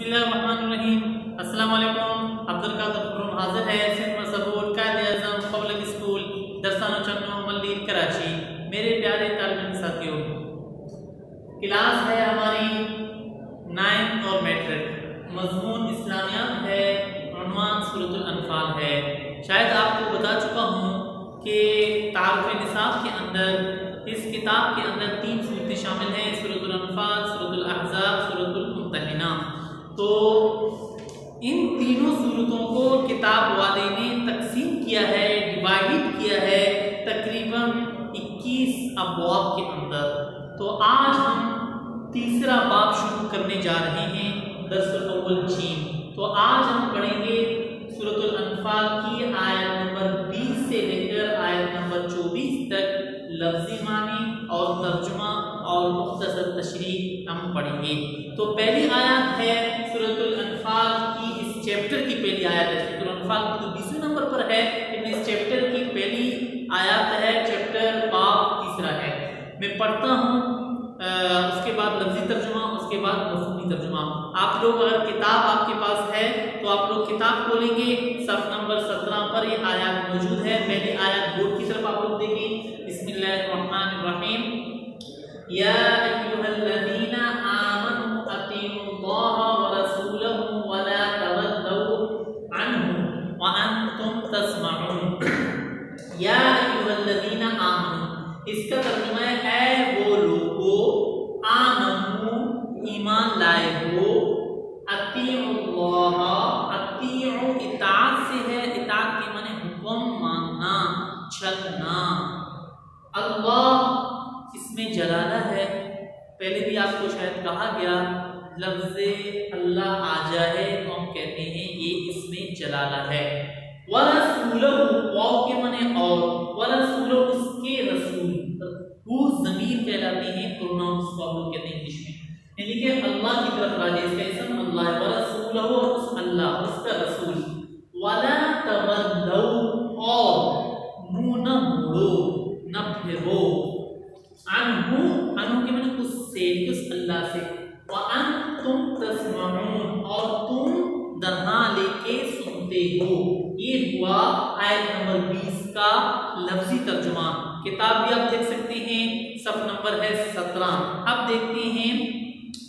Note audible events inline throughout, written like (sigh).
بسم اللہ الرحمن الرحیم السلام علیکم عبدالقادر فروم حاضر ہے سندھ مسعود قائد اعظم پبلک اسکول درسانو چنو ملی کراچی میرے پیارے طالب ساتھیوں، کلاس ہے ہماری نائن اور میٹرک. مضمون اسلامیات ہے، عنوان صورت الانفال ہے. شاید آپ کو بتا چکا ہوں کہ تعارف نصاب کے اندر، اس کتاب کے اندر تین صورتیں شامل ہیں. صورت الانفال صورت الاحزاب صورت الممتحنہ تو ان تینوں صورتوں کو کتاب والے نے تقسیم کیا ہے ڈیوائڈ کیا ہے تقریباً اکیس ابواب کے اندر۔ تو آج ہم تیسرا باب شروع کرنے جا رہے ہیں، درس الاول جیم۔ تو آج ہم پڑھیں گے صورت الانفال کی آیت نمبر بیس سے لے کر آیت نمبر چوبیس تک لفظی معنی اور ترجمہ۔ اور مختصر تشریح ہم پڑھیں گے۔ تو پہلی آیات ہے صورت الانفال کی، اس چیپٹر کی پہلی آیت ہے۔ صورت الانفال کی تو بیسویں نمبر پر ہے، لیکن اس چیپٹر کی پہلی آیات ہے چیپٹر باب تیسرا ہے۔ میں پڑھتا ہوں اس کے بعد لفظی ترجمہ، اس کے بعد مفہومی ترجمہ۔ آپ لوگ اگر کتاب آپ کے پاس ہے تو آپ لوگ کتاب کھولیں گے۔ صف نمبر سترہ پر یہ آیات موجود ہے۔ پہلی آیات بورڈ کی طرف آپ لوگ دیکھیں بسم اللہ الرحمن الرحیم یا ایوہ الذین آمنوا اطیعوا اللہ ورسولہ ولا تولوا عنہ وانتم تسمعون. یا ایوہ الذین آمنوا، اس کا ترجمہ ہے اے وہ لوگو، آمنو، ایمان لائے ہو، اطیعوا اللہ، اطیعوا اطاعت سے ہے، اطاعت کے معنی حکم ماننا، چلنا۔ اللہ اس میں جلالہ ہے۔ پہلے بھی آپ کو شاید کہا گیا، لفظ اللہ آ جائے تو ہم کہتے ہیں یہ اس میں جلالہ ہے۔ وَرَسُولَهُ واو کے معنی اور۔ وَرَسُولَهُ، اس کے رسول۔ وہ ضمیر کہلاتے ہیں، پروناؤنس کو آپ کہتے ہیں انگلش میں۔ یعنی کہ اللہ کی طرف راجع اس کا اسم اللہ ہے۔ وَرَسُولَهُ، اور اس اللہ اس کا رسول۔ وَلَا تَوَلَّوْا اور منہ نہ موڑو نہ پھرو عنہ عنہ کے معنی اس سے اس اللہ سے۔ وَأَنْتُمْ تَسْمَعُونَ اور تم درنا لے کے سنتے ہو۔ یہ ہوا آیت نمبر بیس کا لفظی ترجمہ۔ کتاب بھی آپ دیکھ سکتے ہیں، صف نمبر ہے سترہ۔ اب دیکھتے ہیں،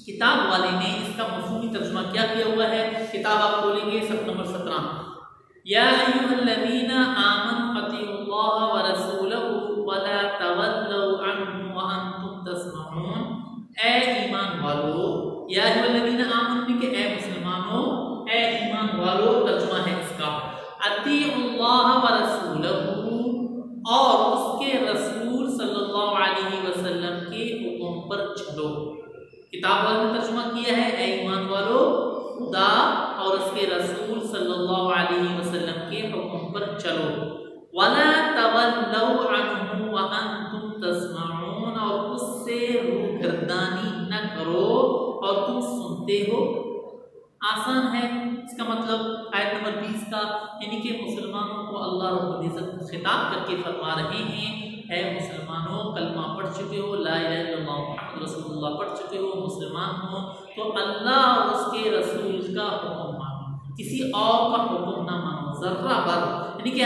کتاب والے نے اس کا مفہومی ترجمہ کیا کیا ہوا ہے؟ کتاب آپ کھولیں گے، صف نمبر سترہ۔ یا ایوہ الذین آمنوا ولا تولوا عنه وانتم تسمعون اور اس سے روگردانی نہ کرو اور تم سنتے ہو۔ آسان ہے۔ اس کا مطلب آیت نمبر بیس کا یعنی کہ مسلمانوں کو اللہ رب العزت خطاب کر کے فرما رہے ہیں۔ اے مسلمانوں، کلمہ پڑھ چکے ہو، لا الہ الا اللہ محمد رسول اللہ پڑھ چکے ہو، مسلمان ہو، تو اللہ اور اس کے رسول کا حکم مانو۔ کسی اور کا حکم نہ مانو، ذرہ بر۔ یعنی کہ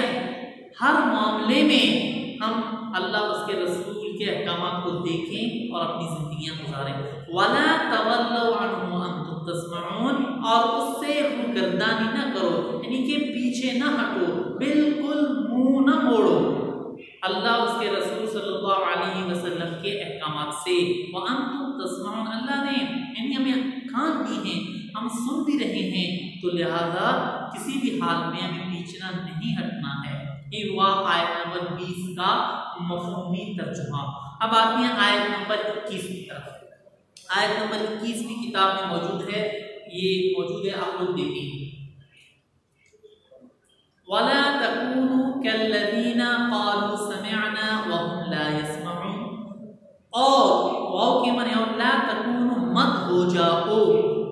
ہر معاملے میں ہم اللہ اس کے رسول کے احکامات کو دیکھیں اور اپنی زندگیاں گزاریں۔ ولا تولوا عنه وانتم تسمعون اور اس سے روگردانی نہ کرو یعنی کہ پیچھے نہ ہٹو، بالکل منہ نہ موڑو۔ اللہ اس کے رسول صلی اللہ علیہ وسلم کے احکامات سے۔ وانتم تسمعون، اللہ نے یعنی ہمیں کان دی ہیں، ہم سن بھی رہے ہیں۔ تو لہذا کسی بھی حال میں ہمیں پیچھنا نہیں ہٹنا ہے۔ یہ ہوا آیت نمبر بیس کا مفہومی ترجمہ۔ اب آتے ہیں آیت نمبر اکیس کی طرف۔ آیت نمبر اکیس بھی کتاب میں موجود ہے، یہ موجود ہے آپ لوگ دیکھیں ولا تكونوا كالذين قالوا سمعنا وهم لا يسمعون۔ اور واو کے معنی اور لا تكونوا مت ہو جاؤ۔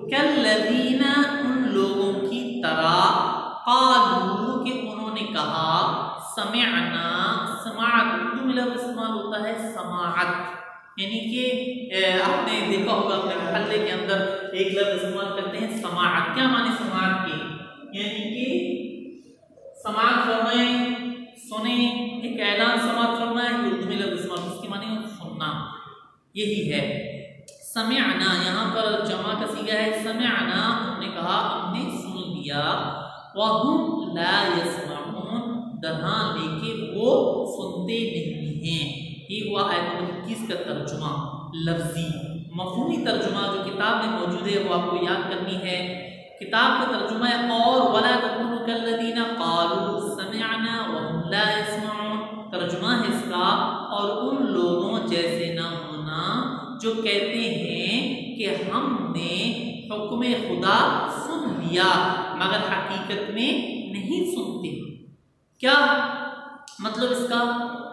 كالذين، ان لوگوں کی طرح قالوا کہ انہوں نے کہا سمعنا، سماعت، اردو میں لفظ استعمال ہوتا ہے سماعت یعنی کہ آپ نے دیکھا ہوگا اپنے محلے کے اندر ایک لفظ استعمال کرتے ہیں سماع کیا معنی سماعت کے یعنی کہ سماعت فرمائیں، سنیں، ایک اعلان سماعت فرمائیں اردو میں لفظ استعمال، اس کے معنی سننا، یہی ہے۔ سمعنا، یہاں پر جمع کا سیگا ہے، سمعنا انہوں نے کہا، ہم نے سن لیا۔ وَهُمْ لَا يَسْمَعُونَ۔ درہاں لے کے وہ سنتے نہیں ہیں۔ یہ ہوا آیت نمبر اکیس کا ترجمہ، لفظی۔ مفہومی ترجمہ جو کتاب میں موجود ہے، وہ آپ کو یاد کرنی ہے۔ کتاب کا ترجمہ ہے، اور وَلَا تَكُونُ كَالَّذِينَ قَالُوا سَمِعْنَا وَهُمْ لَا ترجمہ ہے اس کا، اور ان لوگوں جیسے نہ ہونا جو کہتے ہیں کہ ہم نے حکم خدا سن لیا، مگر حقیقت میں نہیں سنتے۔ کیا مطلب اس کا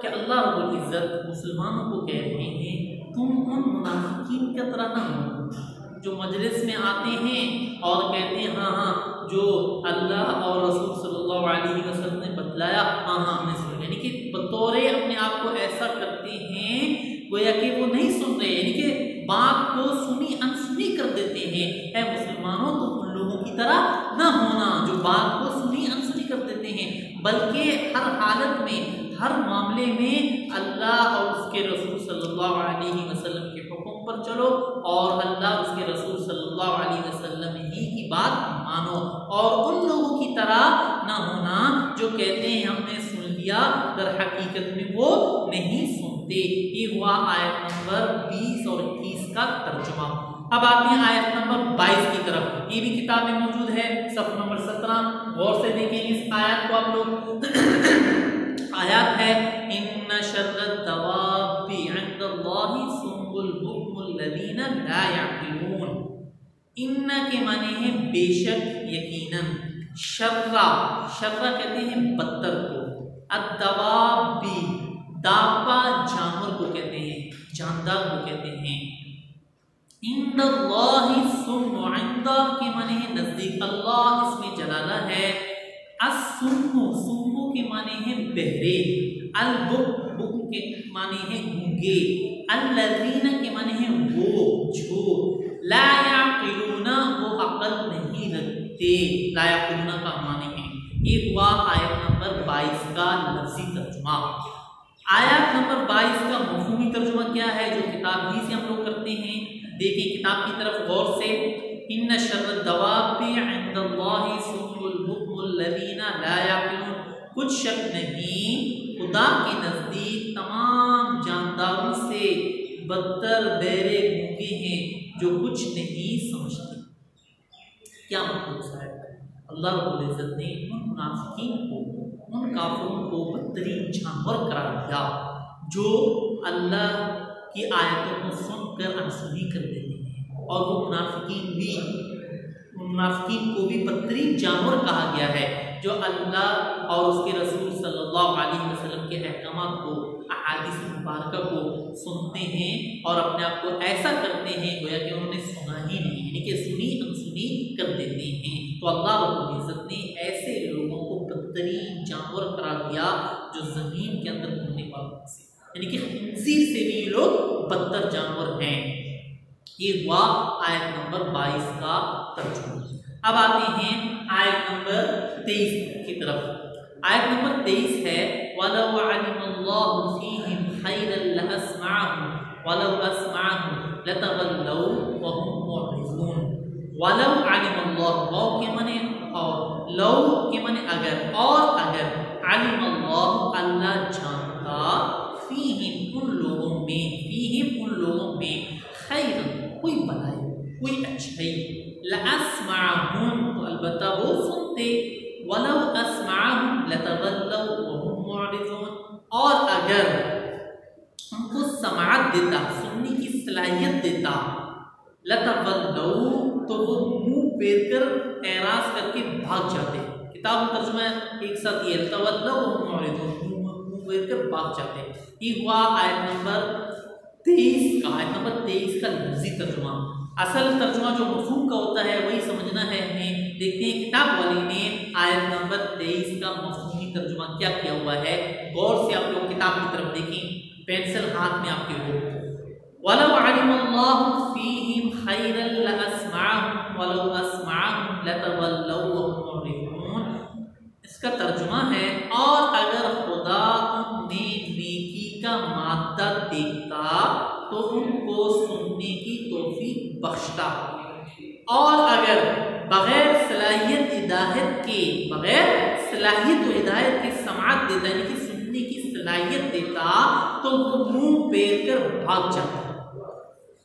کہ اللہ رب العزت مسلمانوں کو کہہ رہے ہیں، تم ان منافقین کی طرح نہ ہو، جو مجلس میں آتے ہیں اور کہتے ہیں ہاں ہاں جو اللہ اور رسول صلی اللہ علیہ وسلم نے بتلایا ہاں ہاں ہم نے سن یعنی کہ بطور اپنے آپ کو ایسا کرتے ہیں، گویا کہ وہ نہیں سن رہے یعنی کہ بات کو سنی، انسنی کر دیتے ہیں۔ اے مسلمانوں، تم ان لوگوں کی طرح نہ ہونا، جو بات کو سنی، انسنی کر دیتے ہیں۔ بلکہ ہر حالت میں، ہر معاملے میں اللہ اور اس کے رسول صلی اللہ علیہ وسلم کے حکم پر چلو اور اللہ اس کے رسول صلی اللہ علیہ وسلم ہی کی بات مانو۔ اور ان لوگوں کی طرح نہ ہونا جو کہتے ہیں، ہم نے سن لیا، در حقیقت میں وہ نہیں سنتے۔ یہ ہوا آیت نمبر بیس اور اکیس کا ترجمہ۔ اب آتے ہیں آیت نمبر بائیس کی طرف، یہ بھی کتاب میں موجود ہے صف نمبر سترہ۔ غور سے دیکھیں، اس آیت کو آپ لوگ (coughs) آیات ہے ان شر الدواب عند اللہ سم البکم الذین لا یعقلون ان کے معنی ہے بے شک یقیناً شرہ شرہ کہتے ہیں بدتر کو۔ الدواب دابا جانور کو کہتے ہیں، جاندار کو کہتے ہیں۔ ان اللہ سم عند کے معنی ہے نزدیک۔ اللہ اس میں جلالہ ہے۔ السمو سمو کے معنی ہے بہرے۔ البک بک کے معنی ہے گونگے الذین کے معنی ہے وہ جو لا یعقلون وہ عقل نہیں رکھتے۔ لا یعقلون کا معنی ہے۔ یہ ہوا آیت نمبر بائیس کا لفظی ترجمہ۔ آیت نمبر بائیس کا مفہومی ترجمہ کیا ہے جو کتاب ہی سے ہم لوگ کرتے ہیں؟ دیکھیں کتاب کی طرف غور سے۔ ان شر الدواب عند اللہ سم البکم الذین لا یعقلون کچھ شک نہیں، خدا کے نزدیک تمام جانداروں سے بدتر بیرے گونگے ہیں جو کچھ نہیں سمجھتے۔ کیا مطلب صاحب اللہ رب العزت نے ان منافقین کو، ان کافروں کو بدترین جانور قرار دیا، جو اللہ کی آیتوں کو سن کر انسنی کر دیتے ہیں اور وہ منافقین بھی منافقین کو بھی بدترین جانور کہا گیا ہے جو اللہ اور اس کے رسول صلی اللہ علیہ وسلم کے احکامات کو، احادیث مبارکہ کو سنتے ہیں اور اپنے آپ کو ایسا کرتے ہیں گویا کہ انہوں نے سنا ہی نہیں یعنی کہ سنی انسنی کر دیتے ہیں۔ تو اللہ رب العزت نے ایسے لوگوں کو بدترین جانور قرار دیا جو یعنی کہ خنزیر سے بھی یہ لوگ بدتر جانور ہیں۔ یہ ہوا آیت نمبر بائیس کا ترجمہ۔ اب آتے ہیں آیت نمبر تیئیس کی طرف۔ آیت نمبر تیئیس ہے، وَلَوْ عَلِمَ اللَّهُ فِيهِمْ خَيْرًا لَأَسْمَعَهُمْ، وَلَوْ أَسْمَعَهُمْ لَتَوَلَّوْا وَهُمْ مُعْرِضُونَ۔ وَلَوْ عَلِمَ اللَّهُ لو کے معنی اور، لو کے معنی اگر، اور اگر علم اللہ اللہ جانتا فیہم ان لوگوں میں فیہم ان لوگوں میں خیر کوئی بلائی کوئی اچھائی لاسمعهم تو البتہ وہ سنتے ولو اسمعهم لتولوا وهم معرضون. اور اگر ان کو سماعت دیتا، سننے کی صلاحیت دیتا لتولوا تو وہ منہ پھیر کر اعراض کر کے بھاگ جاتے. کتاب ترجمہ ایک ساتھ یہ لتولوا وهم معرضون. منہ پھیر کر بھاگ جاتے یہ ہوا آیت نمبر تیئیس کا، آیت نمبر تیئیس کا لفظی ترجمہ۔ اصل ترجمہ جو مفہوم کا ہوتا ہے، وہی سمجھنا ہے ہمیں۔ دیکھتے ہیں کتاب والی نے آیت نمبر تیئیس کا مفہومی ترجمہ کیا کیا ہوا ہے۔ غور سے آپ لوگ کتاب کی طرف دیکھیں۔ پینسل ہاتھ میں آپ کے ہو۔ ولو علم الله فيهم خيرا لاسمعهم ولو اسمعهم لتولوا وهم معرضون اس کا ترجمہ ہے، اور اگر خدا انہیں نیکی کا مادہ دیتا تو ان کو سننے کی توفیق بخشتا۔ اور اگر بغیر صلاحیت ہدایت کے، بغیر صلاحیت و ہدایت کی سماعت دیتا یعنی کہ سننے کی صلاحیت دیتا، تو وہ منہ پیر کر بھاگ جاتا۔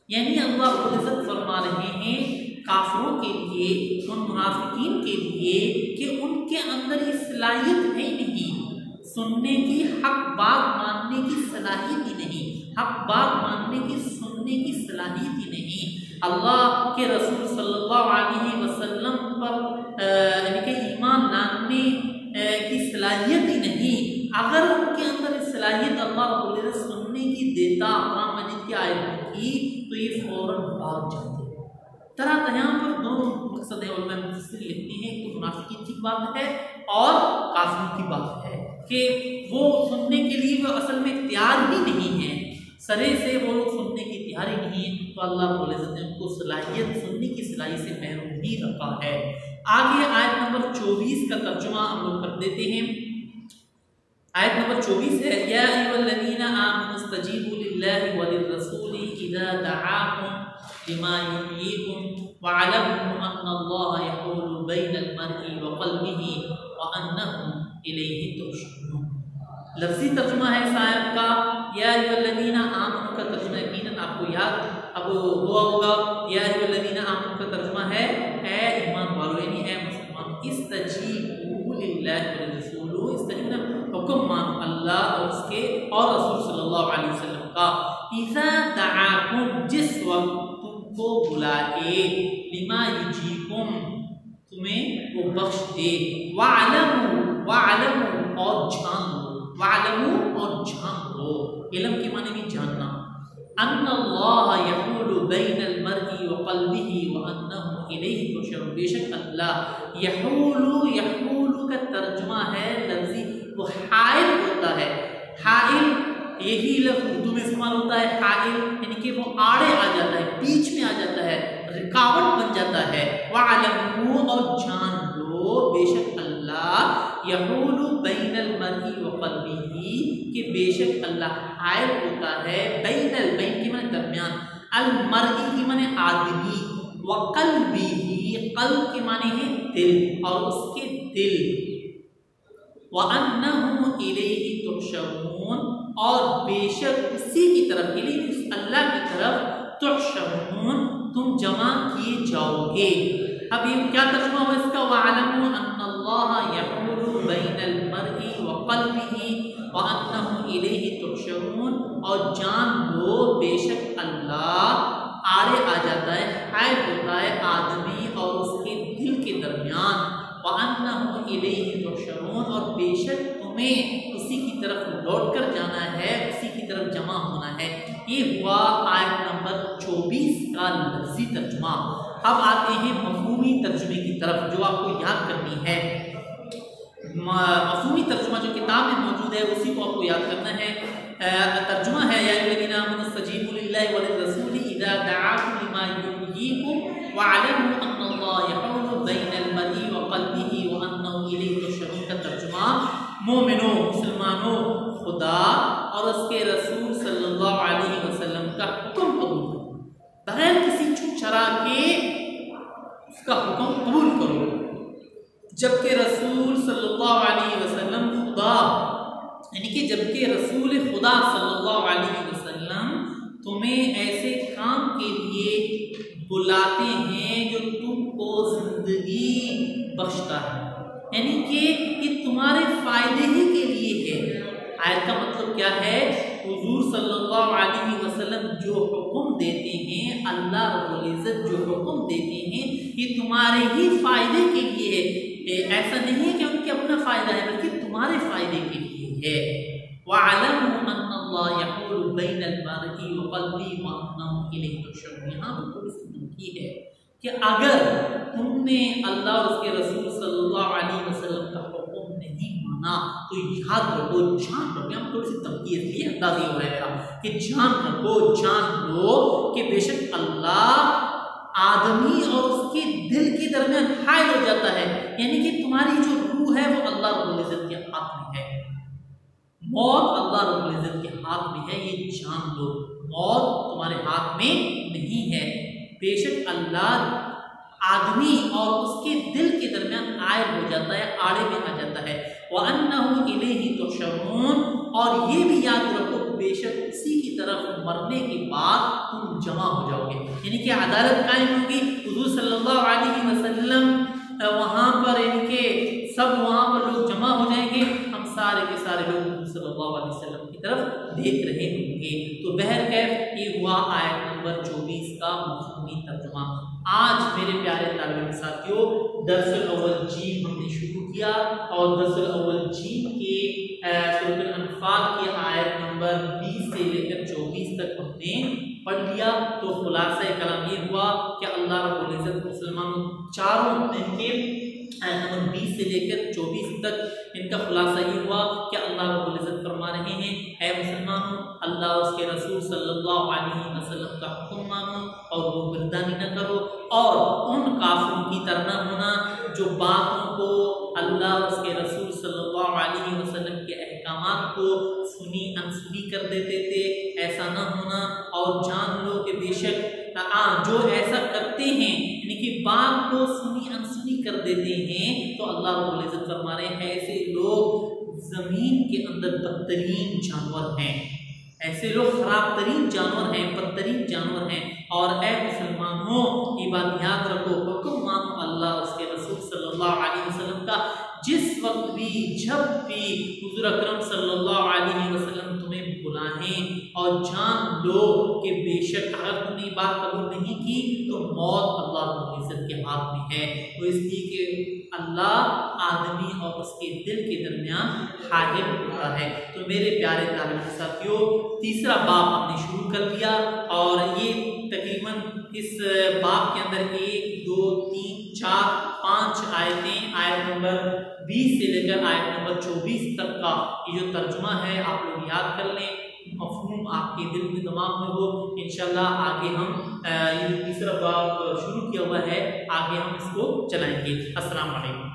یعنی اللہ رب العزت فرما رہے ہیں کافروں کے لیے ان منافقین کے لیے کہ ان کے اندر یہ صلاحیت ہے نہیں۔ سننے کی حق بات ماننے کی صلاحیت ہی نہیں۔ حق بات ماننے کی، سننے کی صلاحیت ہی نہیں۔ اللہ کے رسول صلی اللہ علیہ وسلم پر یعنی کہ ایمان لانے کی صلاحیت ہی نہیں۔ اگر ان کے اندر اس صلاحیت اللہ رب سننے کی دیتا، قرآن مجید کی آیت کی، تو یہ فوراً بھاگ جاتے طرح طرح پر دونوں مقصد علماء مفسر لکھتے ہیں، ایک تو منافقین کی بات ہے اور کافروں کی بات ہے کہ وہ سننے کے لیے وہ اصل میں تیار ہی نہیں ہے۔ سرے سے وہ لوگ سننے کی تیاری نہیں ہے تو اللہ رب العزت نے ان کو صلاحیت سننے کی صلاحیت سے محروم ہی رکھا ہے۔ آگے آیت نمبر چوبیس کا ترجمہ ہم لوگ کر دیتے ہیں۔ آیت نمبر چوبیس ہے، یا ایوہ الذین آمنوا استجیبوا للہ وللرسول اذا دعاکم لما يحييكم واعلموا ان الله يحول بين المرء وقلبه وانه اليه تحشرون لفظی ترجمہ ہے صاحب کا، یا ایھا الذین آمنوا کا ترجمہ یقینا آپ کو یاد اب ہوا ہوگا، یا ایھا الذین آمنوا کا ترجمہ ہے، اے ایمان والو یعنی اے مسلمان، استجیبوا للہ وللرسول استجیبنا حکم مانو اللہ اور اس کے اور رسول صلی اللہ علیہ وسلم کا، اذا دعاکم جس وقت کو بلائے، لما یجیکم، تمہیں وہ بخش دے۔ وعلمو وعلمو اور جان لو۔ وعلمو اور جان لو۔ علم کے معنی بھی جاننا۔ ان اللہ یحول بین المرء وقلبه وانه الیہ تشر بے شک اللہ یحول یحول کا ترجمہ ہے لفظی وہ حائل ہوتا ہے۔ حائل یہی لفظ اردو میں استعمال ہوتا ہے، حائل یعنی کہ وہ آڑے آ جاتا ہے، بیچ میں آ جاتا ہے، رکاوٹ بن جاتا ہے۔ وعلمو اور جان لو، بے شک اللہ یحول بین المرء وقلبه کہ بے شک اللہ حائل ہوتا ہے، بین البین کے معنی درمیان۔ المرء کی معنی آدمی وقلبه قلب کے معنی ہے دل، اور اس کے دل۔ وَأَنَّهُ إِلَيْهِ تُحْشَرُونَ اور بے شک اسی کی طرف لیے اللہ کی طرف تحشرون، تم جمع کیے جاؤ گے۔ اب یہ کیا ترجمہ ہوا اس کا؟ وَعَلَمُوا أَنَّ اللَّهَ يَحُولُ بَيْنَ الْمَرْءِ وَقَلْبِهِ وَأَنَّهُ إِلَيْهِ تُحْشَرُونَ۔ اور جان لو، بے شک اللہ آڑے آ جاتا ہے حائل ہوتا ہے آدمی اور اس کے دل کے درمیان۔ وَأَنَّهُ إِلَيْهِ تُحْشَرُونَ۔ اور بے شک تمہیں کی طرف لوٹ کر جانا ہے، اسی کی طرف جمع ہونا ہے۔ یہ ہوا آیت نمبر چوبیس کا لفظی ترجمہ۔ اب آتے ہیں مفہومی ترجمے کی طرف، جو آپ کو یاد کرنی ہے۔ مفہومی ترجمہ جو کتاب میں موجود ہے، اسی کو آپ کو یاد کرنا ہے۔ ترجمہ ہے، یا الذین آمنوا استجیبوا للہ وللرسول اذا دعاکم لما یحییکم واعلموا ان مومنوں، مسلمانوں، خدا اور اس کے رسول صلی اللہ علیہ وسلم کا حکم قبول کرو۔ بغیر کسی چھوٹ چھڑا کے اس کا حکم قبول کرو۔ جبکہ رسول صلی اللہ علیہ وسلم خدا یعنی کہ جبکہ رسول خدا صلی اللہ علیہ وسلم تمہیں ایسے کام کے لیے بلاتے ہیں جو تم کو زندگی بخشتا ہے۔ یعنی کہ یہ تمہارے فائدے ہی کے لیے ہے۔ آیت کا مطلب کیا ہے؟ حضور صلی اللہ علیہ وسلم جو حکم دیتے ہیں، اللہ رب العزت جو حکم دیتے ہیں، یہ تمہارے ہی فائدے کے لیے ہے۔ ایسا نہیں ہے کہ ان کے اپنا فائدہ ہے، بلکہ تمہارے فائدے کے لیے ہے۔ وَعَلَمُوا أَنَّ اللَّهَ يَحُولُ بَيْنَ الْمَرْءِ وَقَلْبِهِ وَأَنَّهُ إِلَيْهِ تُحْشَرُونَ یہاں پر تھوڑی سی دھمکی ہے کہ اگر تم نے اللہ اور اس کے رسول صلی اللہ علیہ وسلم کا حکم نا تو یاد رکھو، جان رکھو، ہم تھوڑی سی تنقید لیے انداز یہ ہو رہا ہے میرا کہ جان رکھو، جان لو کہ بے شک اللہ آدمی اور اس کے دل کے درمیان حائل ہو جاتا ہے۔ یعنی کہ تمہاری جو روح ہے وہ اللہ رب العزت کے ہاتھ میں ہے۔ موت اللہ رب العزت کے ہاتھ میں ہے، یہ جان لو موت تمہارے ہاتھ میں نہیں ہے۔ بے شک اللہ آدمی اور اس کے دل کے درمیان عائد ہو جاتا ہے، آڑے میں آ جاتا ہے۔ وَأَنَّهُ إِلَيْهِ تُحْشَرُونَ۔ اور یہ بھی یاد رکھو، بے شک اسی کی طرف مرنے کے بعد تم جمع ہو جاؤ گے۔ یعنی کہ عدالت قائم ہوگی، حضور صلی اللہ علیہ وسلم وہاں پر یعنی کہ سب وہاں پر لوگ جمع ہو جائیں گے۔ ہم سارے کے سارے لوگ صلی اللہ علیہ وسلم کی طرف دیکھ رہے ہوں گے۔ تو بہر کیف یہ ہوا آیت نمبر چوبیس کا مفہومی ترجمہ۔ آج میرے پیارے طالب ساتھیوں درس الاول جیم ہم نے شروع کیا اور درس الاول جیم کے سورت الانفال کی آیت نمبر بیس سے لے کر چوبیس تک ہم نے پڑھ لیا۔ تو خلاصہ کلام یہ ہوا کہ اللہ رب العزت مسلمانوں چاروں دن کے نمبر بیس سے لے کر چوبیس تک ان کا خلاصہ یہ ہوا کہ اللہ رب العزت فرما رہے ہیں، اے مسلمانوں، اللہ اس کے رسول صلی اللہ علیہ وسلم کا حکم مانو اور وہ گردانی نہ کرو۔ اور ان کافروں کی طرح نہ ہونا جو باتوں کو اللہ اس کے رسول صلی اللہ علیہ وسلم کے احکامات کو سنی انسنی کر دیتے تھے، ایسا نہ ہونا۔ اور جان لو کہ بے شک جو ایسا کرتے ہیں یعنی کہ بات کو سنی انسنی کر دیتے ہیں، تو اللہ رب العزت فرما رہے ہیں، ایسے لوگ زمین کے اندر بدترین جانور ہیں۔ ایسے لوگ خراب ترین جانور ہیں، بدترین جانور ہیں۔ اور اے مسلمانوں، یہ بات یاد رکھو، حکم مانو اللہ اس کے رسول صلی اللہ علیہ وسلم کا، جس وقت بھی، جب بھی حضور اکرم صلی اللہ علیہ وسلم تمہیں بلائیں اور جان لو کہ بے شک اگر تم نے بات قبول نہیں کی، تو موت اللہ عزت کے ہاتھ میں ہے۔ تو اس لیے کہ اللہ آدمی اور اس کے دل کے درمیان حاضر ہوتا ہے۔ تو میرے پیارے طالب ساتھیوں تیسرا باپ ہم نے شروع کر دیا اور یہ تقریباً اس باپ کے اندر ایک، دو، تین، چار، پانچ آیتیں، آیت نمبر بیس سے لے کر آیت نمبر چوبیس تک کا یہ جو ترجمہ ہے، آپ لوگ یاد کر لیں۔ مفہوم آپ کے دل میں دماغ میں ہو، انشاءاللہ آگے ہم یہ تیسرا باب شروع کیا ہوا ہے، آگے ہم اس کو چلائیں گے۔ السلام علیکم۔